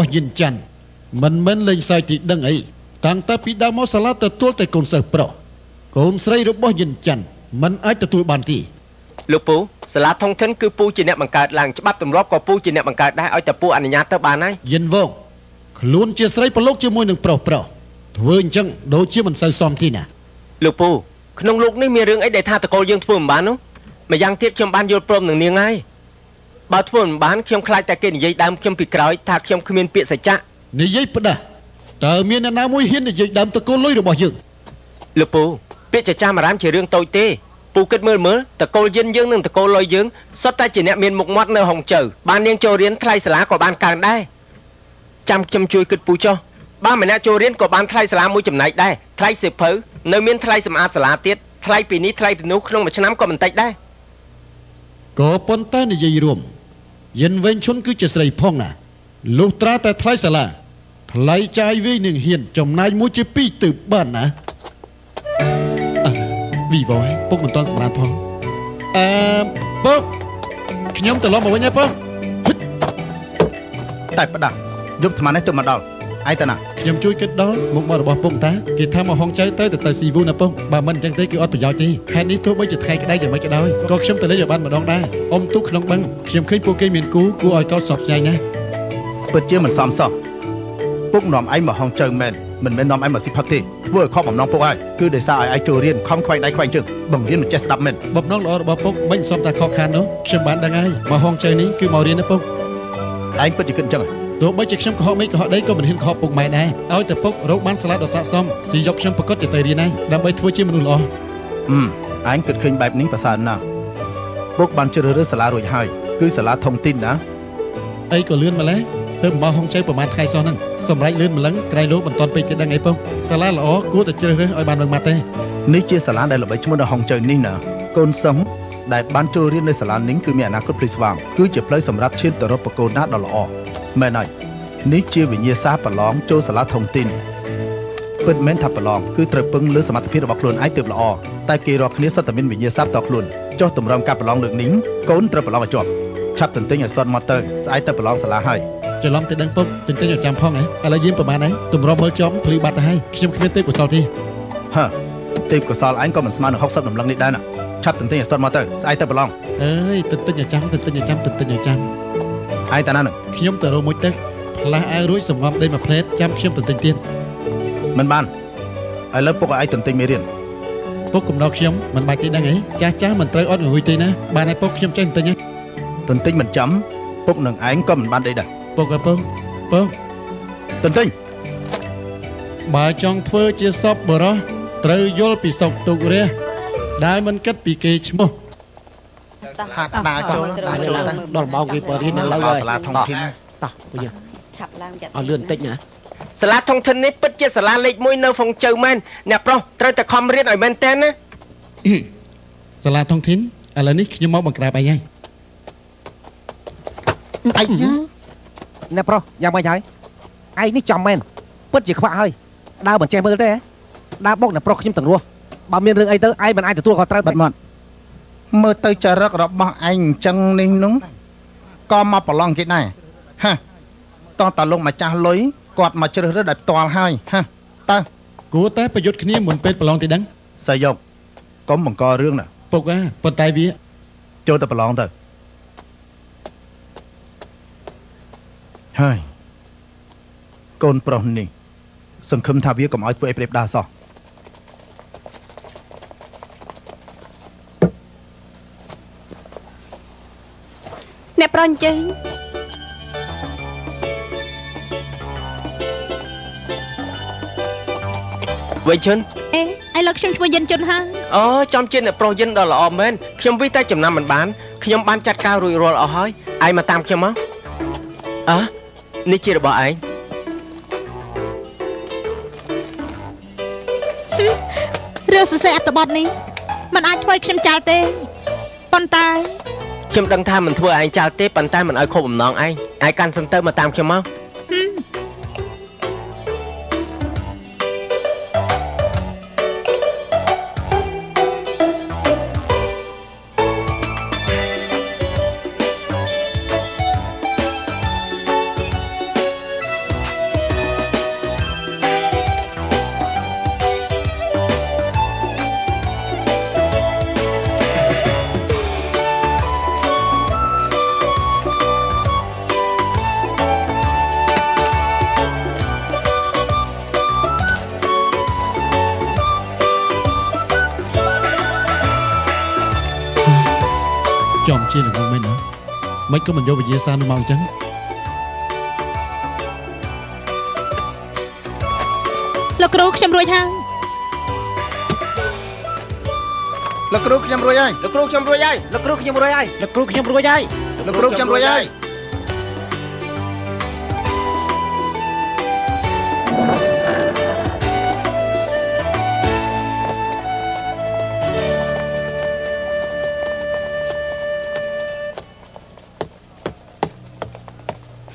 របស់យិនច័ន្ទមិនមែនលេងសើចទីដឹងអីតាំងតែពីដើមមកសាលាទទួលតែកូនសិស្សប្រុសកូនស្រីរបស់យិនច័ន្ទមិនអាចទទួលបានទេលោកពូសាលាធំធិនគឺពូជាអ្នកបង្កើតឡើងច្បាប់ទម្លាប់ក៏ពូជាអ្នកបង្កើតដែរឲ្យតែពូអនុញ្ញាតទៅបានហើយយិនវងខ្លួនជាស្រីប្រឡូកជាមួយនឹងប្រុសប្រុសធ្វើអញ្ចឹងដូចជាមិនសូវសមទេណាលោកពូក្នុងលោកនេះមានរឿងអីដែលថាតកូលយើងធ្វើមិនបាននោះម្យ៉ាងទៀតខ្ញុំបានយល់ព្រមនឹងនាងហើយ បើធ្វើមិនបានខ្ញុំខ្លាចតែគេនិយាយដើមខ្ញុំពីក្រោយថាខ្ញុំគ្មានពាក្យសច្ចៈនិយាយផ្ដាស់តើមានអ្នកណាមួយហ៊ាននិយាយដើមតកូលលុយរបស់យើងលោកពូពាក្យចចាមអារាមជារឿងតូចទេពូគិតមើលមើលតកូលយិនយើងនិងតកូលលុយយើងសុទ្ធតែជាអ្នកមានមុខមាត់នៅហុងជើបាននាងចូលរៀនថ្លៃសាលាក៏បានកើនដែរចាំខ្ញុំជួយគិតពូចុះបើម្នាក់ចូលរៀនក៏បានថ្លៃសាលាមួយចំណែកដែរថ្លៃសៀវភៅនៅមានថ្លៃសម្អាតសាលាទៀតថ្លៃពីនេះថ្លៃពីនោះក្នុងមួយឆ្នាំក៏មិនតិចដែរក៏ប៉ុន្តែនិយាយរួម យិនវិញឈុនគឺជាស្រីផងណាលុះត្រាតែថ្លៃសាលាថ្លៃចាយវិញនឹងហ៊ានចំណាយមួយជាពីរទៅបានណាអ่ะវីវ៉យពុកមិនតន់សម្រាប់ផងអឺពុកខ្ញុំត្រឡប់មកវិញហើយពុកតែផ្ដាស់យប់អាត្មានេះទៅមកដល់ឯតាណា ខ្ញុំជួយគិតដល់មុខមាត់របស់ពុកតាគេថាមកហងចៅទៅទៅទៅស៊ីវូណាពុកបើមិនអញ្ចឹងទេគឺអត់ប្រយោជន៍ទេហេតុនេះទោះបីជាថ្ងៃក្តៅយ៉ាងម៉េចក៏ដោយក៏ខ្ញុំទៅលេងឲ្យបានម្ដងដែរអ៊ំទូកក្នុងបឹងខ្ញុំឃើញពួកគេមានគូគួរឲ្យកោតសពស្ញាយណាស់ពិតជាមិនសមសោះពុកនាំឯងមកហងជើងមែនមិនមែននាំឯងមកស៊ីផឹកទេធ្វើឲ្យខកបំណងពុកហើយគឺដោយសារឲ្យឯងចូលរៀនខំខ្វែងដៃខ្វែងជើងបង្រៀនមិនចេះស្ដាប់មែនបំណងល្អរបស់ពុកមិនសមតែខកខាននោះខ្ញុំបានដឹងហើយមកហងចៅនេះគឺមករៀនណាពុកឯងពិតជាគិតអញ្ចឹងហ៎ ទោះបីជាខ្ញុំកុហកមិនកុហកដីក៏មិនហ៊ានខកពុកម៉ែដែរឲ្យតែពុករកបានស្លាប់ដ៏ស័ក្តិសមស៊ីយកខ្ញុំប្រកាសជាទៅរៀនហើយដើម្បីធ្វើជាមនុស្សល្អអឺឯងគិតឃើញបែបនេះប្រសើរណាស់ពុកបានជ្រើសរើសសាលារួចហើយគឺសាលាធំទីនណាអីក៏លឿនម្ល៉េះទៅមកហងចៅប្រហែលថ្ងៃសោះហ្នឹងសម្រេចលឿនម្លឹងក្រៃលោកមិនតន់ពេកទេដឹងអីពុកសាលាល្អគួរតែជ្រើសរើសឲ្យបានវឹងម៉ាត់ទេនេះជាសាលាដែលល្បីឈ្មោះនៅហុងជើនេះណាកូនសឹងដែលបានចូលរៀននៅសាលានេះគឺមានអនាគតភ្លឺស្វាងគឺជាផ្លូវសម្រាប់ឈានទៅរកប្រកូនណាដ៏ល្អ មែនហើយនេះជាវិញ្ញាសាប្រឡងចូលសាលាធំទីនពិតមែនថាប្រឡងគឺត្រូវពឹងលើសមត្ថភាពរបស់ខ្លួនឯងទើបល្អតែគេរាល់គ្នាសុទ្ធតែមានវិញ្ញាសាផ្ទាល់ខ្លួនចុះតម្រាំការប្រឡងលើកនេះកូនត្រូវប្រឡងឲ្យជាប់ឆាប់ទន្ទិញឲ្យស្ទាត់មកទៅស្អែកទៅប្រឡងសាលាហើយច្រឡំទៅដឹងពុកទិញទិញឲ្យចាំផងហ៎ឥឡូវយើងប្រហែលហើយទម្រាំមើលចំភ្លឺបាត់ទៅហើយខ្ញុំគ្មានទេពកុសលទេហ៎ទេពកោសលឯងក៏មិនស្មើនឹង60ដំឡឹងនេះដែរណាឆាប់ទន្ទិញឲ្យស្ទាត់មកទៅស្អែកទៅប្រឡងអើយទិញទិញឲ្យចាំទិញទិញឲ្យចាំទិញទិញឲ្យចាំ ឯងតាណានឹងខ្ញុំទៅរកមួយទឹកផ្លាស់អាវរួចសម្ងំដីមួយផ្លែតចាំខ្ញុំទិញទិញទៀតមិនបានឥឡូវពុកឲ្យឯងទន្ទិញមេរៀនពុកកំដរខ្ញុំមិនបាច់ទេដឹងអីចាស់ចាស់មិនត្រូវអត់ងុយទេណាបានឲ្យពុកខ្ញុំចេះទិញណាទន្ទិញមិនចាំពុកនឹងឯងក៏មិនបានដេកដែរពុកអើពុកពុកទន្ទិញបើចង់ធ្វើជាសពបរោះត្រូវយល់ពីសុកទុករះដែលមិនគិតពីគេឈ្មោះ ហាត់ដើរចូលដើរចូលទៅដល់ម៉ោងគេបរៀនឥឡូវដល់ហើយសាលាធំធានតោះពួកយើងឆាប់ឡើងចាត់ឲ្យលឿនបន្តិចណាសាលាធំធិននេះពិតជាសាលាលេខ1នៅហ្វុងជើមែនអ្នកប្រុសត្រូវតែខំរៀនឲ្យមែនតើណាសាលាថងធីនឥឡូវនេះខ្ញុំមកបង្ក្រាបអីហើយឯងអ្នកប្រុសយ៉ាងម៉េចហើយឯងនេះចំមែនពិតជាខ្វាក់ហើយដើរមិនចេះមើលទេហ៎ដើរបុកអ្នកប្រុសខ្ញុំទាំងរស់បើមានរឿងអីទៅឯងមិនអាចទទួលខុសត្រូវបាត់មាត់ មើលទៅចរិតរបស់ឯងអញ្ចឹងនេះនោះក៏មកប្រឡងគេដែរហាតោះតាលោកម្ចាស់លុយគាត់មកជ្រើសរើសដោយផ្ទាល់ហើយហាតើគួរតែប្រយុទ្ធគ្នាមុនពេលប្រឡងទេដឹងសាយកកុំបង្ករឿងណាពុកអាប៉ុន្តែវាចូលទៅប្រឡងទៅហើយកូនប្រុសនេះសង្ឃឹមថាវាកុំឲ្យធ្វើអីប្រៀបដាសោះ អ្នក ប្រុសអញ្ជើញវៃជុនអេឯលោកខ្ញុំឈ្មោះយិនជុនហើយអូចំជាអ្នកប្រុសយិនដ៏ល្អមែនខ្ញុំវិតែចំណាំមិនបានខ្ញុំបានចាត់ការរួចរាល់អស់ហើយឯងមកតាមខ្ញុំមកអើនេះជារបស់ឯងរឿងសរសេរអត្ថបទនេះมันអាចធ្វើឲ្យខ្ញុំចាល់ទេប៉ុន្តែ ខ្ញុំដឹងថាមិនធ្វើឯងចោលទេប៉ុន្តែមិនឲ្យខុសបំណងឯងឯងកាន់សិនទៅមកតាមខ្ញុំមក ជាល្ងងមែនណាមិនក៏មិនយកវិញ្ញាសានោះមកអញ្ចឹងលោកគ្រូខ្ញុំរួចហើយលោកគ្រូខ្ញុំរួចហើយលោកគ្រូខ្ញុំរួចហើយលោកគ្រូខ្ញុំរួចហើយលោកគ្រូខ្ញុំរួចហើយលោកគ្រូខ្ញុំរួចហើយ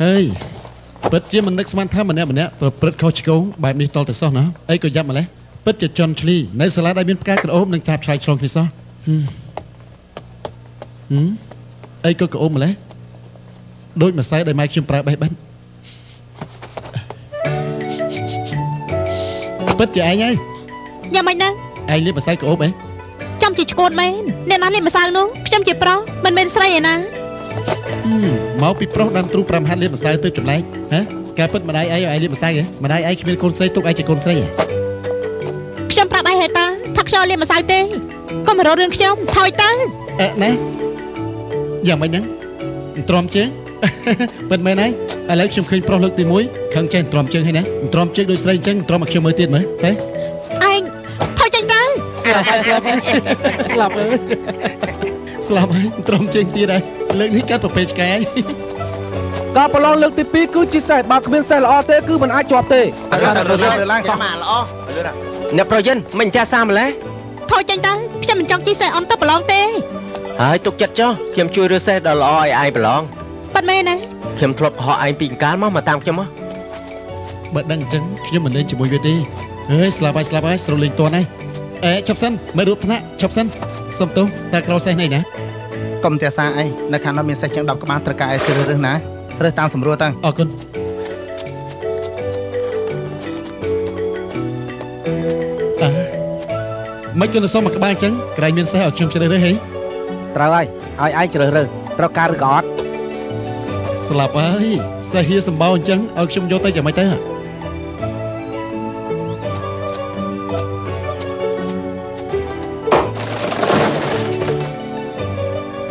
ហើយពិតជាមិននឹកស្មានថាម្នាក់ម្នាក់ប្រព្រឹត្តខុសឆ្គងបែបនេះតលតែសោះណាអីក៏យ៉ាប់ម្លេះពិតជាជន់ឈ្លីនៅសាលាដែលមានផ្កាក្រអូបនិងចាប់ឆ្លៃឆ្លងគ្នាសោះហឹមហឹមអីក៏ក្រអូបម្លេះដូចម្សៅដែលម៉ែខ្ញុំប្រើបេះបិទពិតជាឯងហើយយ៉ាងម៉េចហ្នឹងឯងលាបម្សៅក្រអូបអីចំជាឈួតមែនអ្នកណាលេបម្សៅនោះខ្ញុំជាប្រុសមិនមែនស្រីឯណាហឹ មមកពីប្រុសដើមទ្រូ5ហាត់លាបម្សៅទៅចម្លែកហ៎ការពិតម្ដាយឯងឲ្យឯងលាបម្សៅហ៎ម្ដាយឯងគ្មានកូនស្រីទុកឯងជាកូនស្រីហ៎ខ្ញុំប្រាប់ឯងហើយតាថាខ្ញុំលេបម្សៅទេកុំមករករឿងខ្ញុំថយទៅអឺណែយ៉ាងម៉េចហ្នឹងមិនទ្រាំជើងពិតមែនហើយឥឡូវខ្ញុំឃើញប្រុសលើកទី1ខឹងចេះមិនទ្រាំជើងហើយណាមិនទ្រាំជើងដូចស្រីអញ្ចឹងមិនទ្រាំមកខ្ញុំមើលទៀតមើលហេឯងថយចេញទៅស្លាប់ហើយស្លាប់ហើយស្លាប់ហើយស្លាប់ហើយមិនទ្រាំជើងទៀតហើយ លើកនេះកាត់ប្រពេឆ្កែហើយការប្រឡងលើកទី2គឺជាសេះបើគ្មានសេះល្អទេគឺមិនអាចជាប់ទេឥឡូវលើឡើងលើឡើងកោះអ្នកប្រយ័ត្នមិនចាស់សាម្លេះថយចេញទៅខ្ញុំមិនចង់ជិះសេះអន់ទៅប្រឡងទេហើយទុកចិត្តចុះខ្ញុំជួយរើសសេះដ៏ល្អឲ្យឯងប្រឡងប៉ាត់មែនណាខ្ញុំធ្លាប់ហោះឯងពីកាលមកមកតាមខ្ញុំមកបើដឹងអញ្ចឹងខ្ញុំមិនលេងជាមួយវាទេអើយស្លាប់ហើយស្លាប់ហើយស្រួលលេងតន់ហើយអេឈប់សិនមើលរូបថ្នាក់ឈប់សិនសុំទោសតែក្រោយសេះនេះណា កុំតែសាអីនៅខាងនោះមានសេះជាង10ក្បាលត្រូវការឲ្យជ្រើសរើសណារើសតាមសម្រួលទៅអរគុណអើមិនគិតសុំមកក្បាលអញ្ចឹងក្រែងមានសេះឲ្យខ្ញុំជ្រើសរើសហេត្រូវហើយឲ្យឯងជ្រើសរើសត្រូវការឬក៏អត់ស្លាប់ហើយសេះហៀសម្បោអញ្ចឹងឲ្យខ្ញុំយកទៅយ៉ាងម៉េចទៅហ៎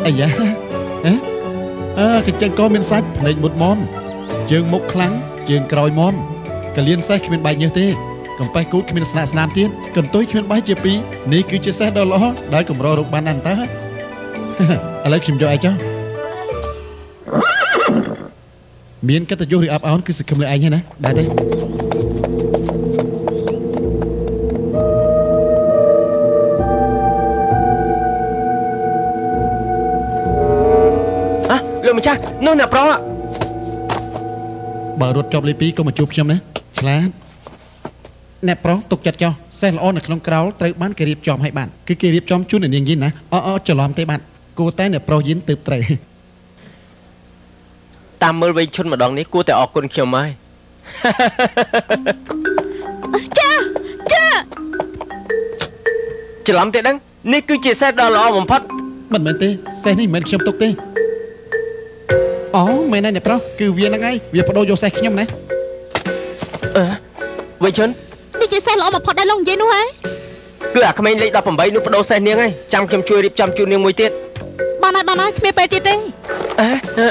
អាយ៉ាហ៎អើកញ្ចឹងក៏មានសាច់ភ្នែកមុតមមជើងមុខខ្លាំងជើងក្រោយមមកលៀនសេះគ្មានបែកញើសទេកំប៉េះគូតគ្មានស្នាកស្នាមទៀតកន្ទុយគ្មានបែកជាពីរនេះគឺជាសេះដ៏ល្អដែលកម្ររកបានណាស់តើឥឡូវខ្ញុំយកឯងចុះមានកិត្តិយសឬអាប់អោនគឺសង្ឃឹមលើឯងហ្នឹងណាដែរទេ លោកម្ចាស់នោះអ្នកប្រុសបើរត់ចប់លេខ2ក៏មកជួបខ្ញុំណាឆ្លាតអ្នកប្រុសទុកចិត្តចោះសេះល្អនៅក្នុងក្រោលត្រូវបានគេរៀបចំឲ្យបានគឺគេរៀបចំជូនអ្នកនាងយិនណាអអច្រឡំទេបាទគួរតែអ្នកប្រុសយិនទើបត្រូវតាមមើលវ័យឈុនម្ដងនេះគួរតែអរគុណខ្ញុំហើយចាចាច្រឡំទេដឹងនេះគឺជាសេះដ៏ល្អបំផុតមិនមែនទេសេះនេះមិនមែនខ្ញុំទុកទេ អូមែនហើយអ្នកប្រុសគឺវាហ្នឹងហើយវាបដូរយកសេះខ្ញុំណាអឺវ័យឈុននេះជាសេះល្អបំផុតដែលលោកនិយាយនោះហ៎គឺអាក្មេងលេខ18នោះបដូរសេះនាងហើយចាំខ្ញុំជួយរៀបចំជូននាងមួយទៀតបានហើយបានហើយគ្មានពេលទៀតទេអឺ